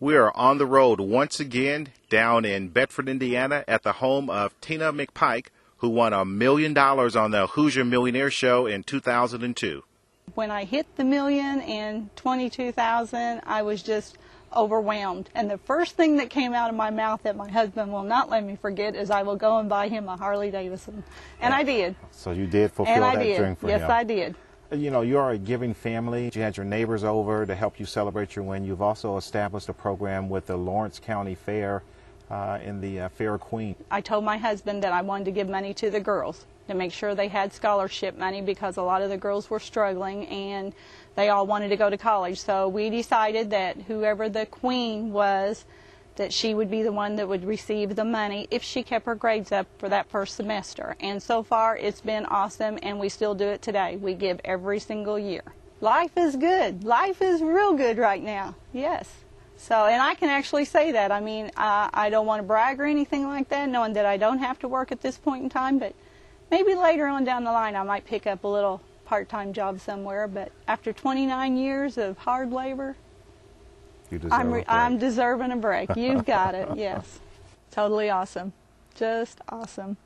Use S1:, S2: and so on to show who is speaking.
S1: We are on the road once again down in Bedford, Indiana, at the home of Tina McPike, who won a million dollars on the Hoosier Millionaire Show in 2002.
S2: When I hit the million and 22,000, I was just overwhelmed. And the first thing that came out of my mouth that my husband will not let me forget is I will go and buy him a Harley Davidson. And I did.
S3: So you did fulfill
S2: And I
S3: that
S2: did.
S3: dream for
S2: yes,
S3: him.
S2: I did.
S3: You know, you are a giving family. You had your neighbors over to help you celebrate your win. You've also established a program with the Lawrence County Fair uh, in the uh, Fair Queen.
S2: I told my husband that I wanted to give money to the girls to make sure they had scholarship money because a lot of the girls were struggling and they all wanted to go to college. So we decided that whoever the queen was, that she would be the one that would receive the money if she kept her grades up for that first semester. And so far it's been awesome and we still do it today. We give every single year. Life is good. Life is real good right now. Yes. So, and I can actually say that. I mean, I, I don't want to brag or anything like that, knowing that I don't have to work at this point in time, but maybe later on down the line I might pick up a little part-time job somewhere. But after 29 years of hard labor,
S3: You deserve
S2: I'm. I'm deserving a break. You've got it. Yes. Totally awesome. Just awesome.